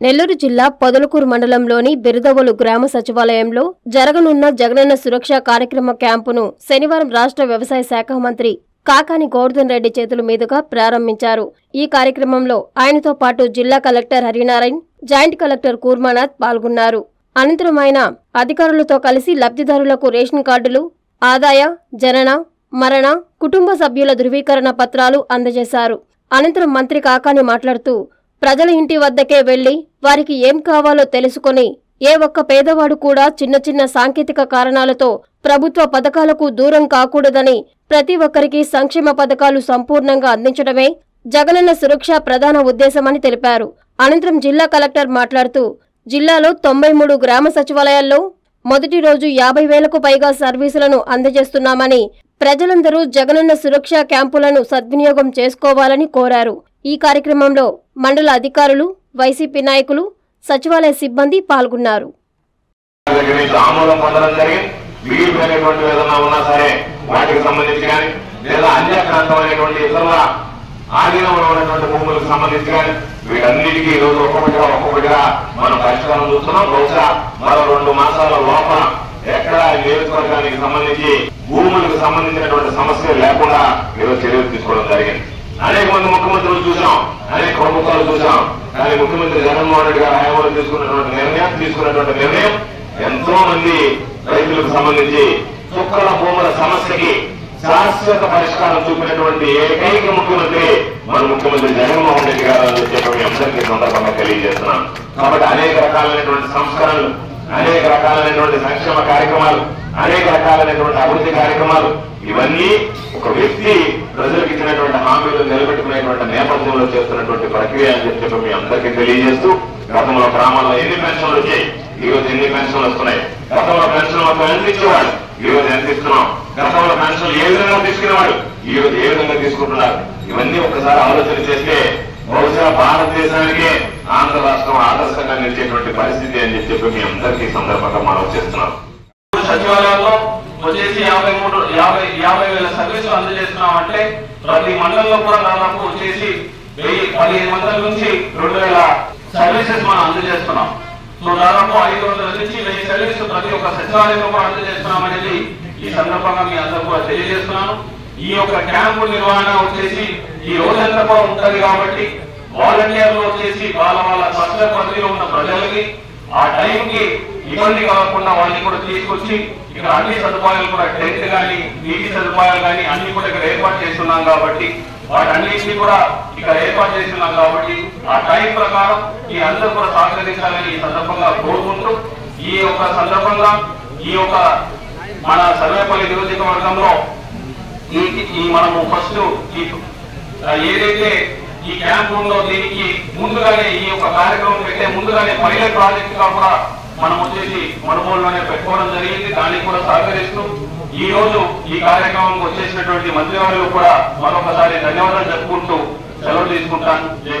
నెల్లూరు జిల్లా పొదలకూరు మండలంలోని బిరుదవలు గ్రామ సచివాలయంలో జరగనున్న జగనన్న సురక్ష కార్యక్రమ క్యాంపును శనివారం రాష్ట్ర వ్యవసాయ శాఖ మంత్రి కాకాని గోవర్ధన్ రెడ్డి చేతుల మీదుగా ప్రారంభించారు. ఈ కార్యక్రమంలో ఆయనతో పాటు జిల్లా collector Harinarayan joint collector Kurmanath పాల్గొన్నారు. అనంతరం ఆయన అధికారులతో కలిసి లబ్ధిదారులకు రేషన్ కార్డులు ఆదాయ జనన మరణ కుటుంబ సభ్యుల ధృవీకరణ పత్రాలు అందజేశారు. అనంతరం మంత్రి కాకాని మాట్లాడుతూ ప్రజల ఇంటి వద్దకే వెళ్ళి వారికి ఏం కావాలో తెలుసుకొని ఏ ఒక్క పేదవాడు కూడా చిన్న చిన్న సాంకేతిక కారణాలతో ప్రభుత్వ పథకాలకు దూరం కాకూడదని ప్రతి ఒక్కరికి సంక్షేమ పథకాలు సంపూర్ణంగా అందించడమే జగనన్న సురక్ష ప్రధాన ఉద్దేశమని తెలిపారు. అనంతరం జిల్లా కలెక్టర్ మాట్లాడుతూ జిల్లాలో తొంభై మూడు గ్రామ సచివాలయాల్లో మొదటి రోజు యాభై వేలకు పైగా సర్వీసులను అందజేస్తున్నామని ప్రజలందరూ జగనన్న సురక్ష క్యాంపులను సద్వినియోగం చేసుకోవాలని కోరారు. ఈ కార్యక్రమంలో మండల అధికారులు వైసీపీ నాయకులు సచివాలయ సిబ్బంది పాల్గొన్నారు. ఆధీనంలో ఉన్నటువంటి భూములకు సంబంధించి కానీ వీటన్నిటికీ ఒక్కొక్కటిగా ఒక్కొక్కటిగా మనం పరిష్కారం చూస్తున్నాం. బహుశా మరో రెండు మాసాల లోపల ఎక్కడ నియోజకవర్గానికి సంబంధించి భూములకు సంబంధించినటువంటి సమస్య లేకుండా ఈరోజు చర్యలు తీసుకోవడం జరిగింది. అనేక మంది ముఖ్యమంత్రులు చూసాం అనేక ప్రభుత్వాలు చూసాం కానీ ముఖ్యమంత్రి జగన్మోహన్ రెడ్డి గారు హయాంలో తీసుకున్నటువంటి నిర్ణయం తీసుకున్నటువంటి నిర్ణయం ఎంతో మంది రైతులకు సంబంధించి చుక్కల భూముల సమస్యకి శాశ్వత పరిష్కారం చూపినటువంటి ఏకైక ముఖ్యమంత్రి మన ముఖ్యమంత్రి జగన్మోహన్ రెడ్డి గారు అని చెప్పి అందరికీ సందర్భంగా తెలియజేస్తున్నాం కాబట్టి అనేక రకాలైనటువంటి సంస్కరణలు అనేక రకాలైనటువంటి సంక్షేమ కార్యక్రమాలు అనేక రకాలైనటువంటి అభివృద్ధి కార్యక్రమాలు ఇవన్నీ ఒక వ్యక్తి ప్రజలకు ఇచ్చినటువంటి హామీలు నిలబెట్టుకునేటువంటి నేపథ్యంలో చేస్తున్నటువంటి ప్రక్రియ అని చెప్పి మీ అందరికీ తెలియజేస్తూ గతంలో గ్రామాల్లో ఎన్ని పెన్షన్లు వచ్చాయి? ఈ రోజు ఎన్ని పెన్షన్లు వస్తున్నాయి? గతంలో పెన్షన్ ఒక ఎంత ఇచ్చేవాడు ఈ రోజు ఎంత ఇస్తున్నాం? గతంలో పెన్షన్లు ఏ విధంగా తీసుకునేవాడు ఈ రోజు ఏ విధంగా తీసుకుంటున్నారు? ఇవన్నీ ఒకసారి ఆలోచన చేస్తే బహుశా భారతదేశానికే ఆంధ్ర రాష్ట్రం ఆదర్శంగా నిలిచేటువంటి పరిస్థితి అని చెప్పి మీ అందరికీ సందర్భంగా మనం చేస్తున్నాం. సచివాలయంలో వచ్చేసి యాభై మూడు యాభై యాభై వేల సర్వీసులు అందజేస్తున్నామంటే ప్రతి మండలంలో కూడా దాదాపు వచ్చేసి వెయ్యి పదిహేను మందల నుంచి రెండు వేల సర్వీసెస్ మనం అందజేస్తున్నాం. సో దాదాపు ఐదు వందల నుంచి వెయ్యి సర్వీస్ ప్రతి ఒక్క సచివాలయంలో కూడా అందజేస్తున్నాం అనేది ఈ సందర్భంగా మీ అందరూ కూడా తెలియజేస్తున్నాను. ఈ యొక్క క్యాంపు నిర్వహణ వచ్చేసి ఈ రోజంతా కూడా ఉంటది కాబట్టి వాలంటీర్లు వచ్చేసి వాళ్ళ వాళ్ళ కష్ట పరిధిలో ఉన్న ప్రజలకి ఆ టైంకి ఇబ్బంది కాకుండా వాళ్ళని కూడా తీసుకొచ్చి ఇక్కడ అన్ని సదుపాయాలు కూడా టెంట్ కానీ నీటి సదుపాయాలు కానీ అన్ని కూడా ఇక్కడ ఏర్పాటు చేస్తున్నాం కాబట్టి వాటన్నింటినీ కూడా ఇక్కడ ఏర్పాటు చేస్తున్నాం కాబట్టి ఆ టైం ప్రకారం ఈ అందరూ కూడా సహకరించాలని ఈ సందర్భంగా కోరుకుంటూ ఈ యొక్క సందర్భంగా ఈ యొక్క మన సర్వేపల్లి నియోజకవర్గంలో ఈ ఈ మనము ఫస్ట్ ఈ ఏదైతే ఈ క్యాంప్ ఉందో దీనికి ముందుగానే ఈ యొక్క కార్యక్రమం పెట్టే ముందుగానే పైలట్ ప్రాజెక్ట్గా కూడా మనం వచ్చేసి మనుగోలులోనే పెట్టుకోవడం జరిగింది. దానికి కూడా సహకరిస్తూ ఈ రోజు ఈ కార్యక్రమం వచ్చేసినటువంటి మంత్రివర్యులు కూడా మరొకసారి ధన్యవాదాలు చెప్పుకుంటూ సెలవు తీసుకుంటాను. జై